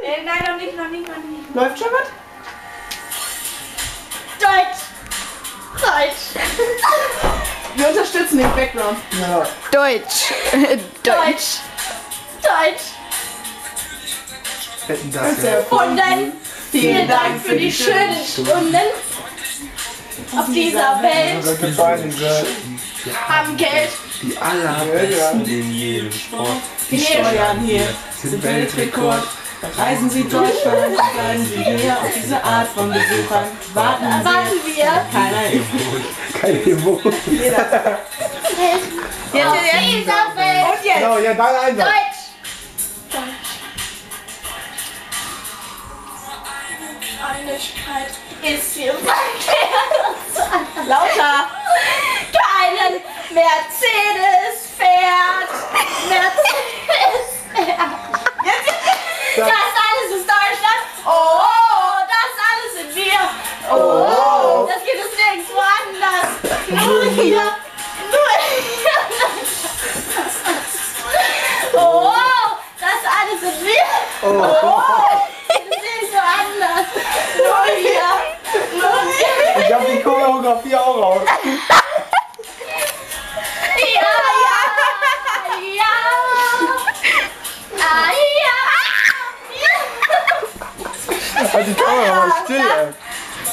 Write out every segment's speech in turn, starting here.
Äh, nein, noch nicht, noch nicht, noch nicht. Läuft schon was? Deutsch. Deutsch. Wir unterstützen den Background. Ja. Deutsch. Deutsch. Deutsch. Hätten das. Erfunden. Vielen Dank für die schönen Stunden auf dieser Welt. Sein. Haben Geld. Die allerbesten in jedem Sport. Die Steuern hier sind Weltrekord. Reisen Sie Deutschland, bleiben Sie hier auf diese Art von Besuchern. Warten Sie, Warten wir keiner Keine Emotion. jeder. auf dieser Welt. Und jetzt! Genau, ja, dein Einsatz. Deutsch. Einigkeit ist hier verkehrt. Lauter! Keinen Mercedes fährt. Mercedes fährt. Das alles ist Deutschland. Oh, das alles sind wir. Oh, das gibt es nirgendwo anders. Nur hier. Nur hier. Oh, das alles sind wir. Oh, das gibt es nirgendwo anders. Nur hier. Nur hier. Ich hab die Choreografie auch raus.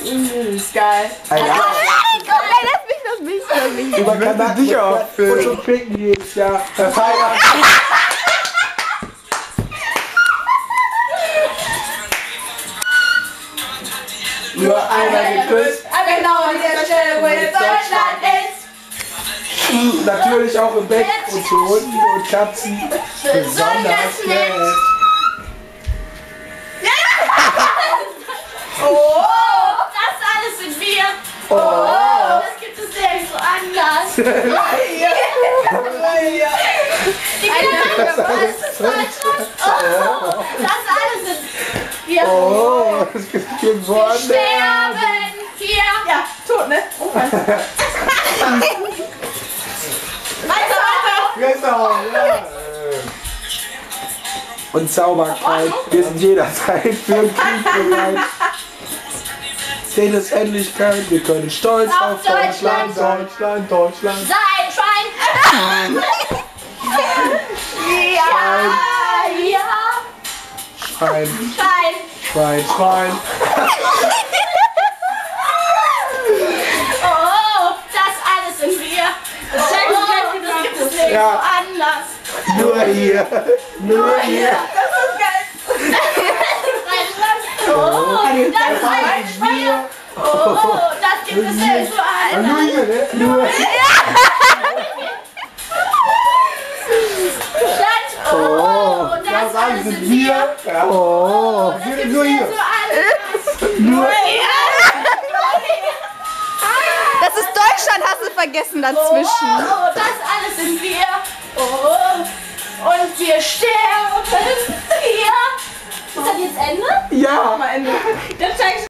Ey. Ist geil. Nein, lass mich, lass mich, lass mich. Über Kanal dich auch. Und schon pinken jedes Jahr. Herr Feier. Nur einmal geküsst. Genau an der Stelle, wo jetzt Deutschland ist. Natürlich auch im Bett und für Hunden und Katzen. Besonders nett. Anders. Die Kinder, das ist Deutschland. Oh, das alles sind. Oh, es gibt hier Worte. Sterben hier. Ja, tot, ne? Umfallen. Weiter, weiter. Und Zauberkreis. Wir sind jederzeit für den Krieg bereit. Selbstverständlichkeit, wir können stolz Auf auf Deutschland, Deutschland. Deutschland, Deutschland. Sein Schwein. Ja, ja. Schwein, Schwein. Schwein, Schwein. Oh, das alles sind wir. Das oh, das gibt es nirgendwo Ja. anders. Nur hier, nur hier. Oh, das ein Schwein. Oh, das gibt es nirgendwo Nur hier, ne? Nur hier. Das, oh, das alles sind wir. Ja. Oh, Das gibt es nur hier. Nur Das ist Deutschland, hast du vergessen dazwischen. Oh, das alles sind wir. Oh, und wir sterben hier. Ist das jetzt Ende? Ja. Am Ende. Das